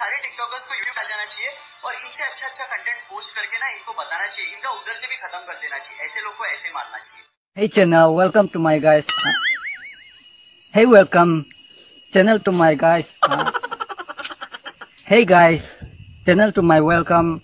सारे टिकटॉकर्स को यूट्यूब डाल जाना चाहिए और इनसे अच्छा अच्छा कंटेंट पोस्ट करके ना इनको बताना चाहिए इनका उधर से भी खत्म कर देना चाहिए ऐसे लोग को ऐसे मारना चाहिए Hey channel, welcome to my guys. Uh, hey, welcome channel to my guys. Uh, hey guys, channel to my welcome.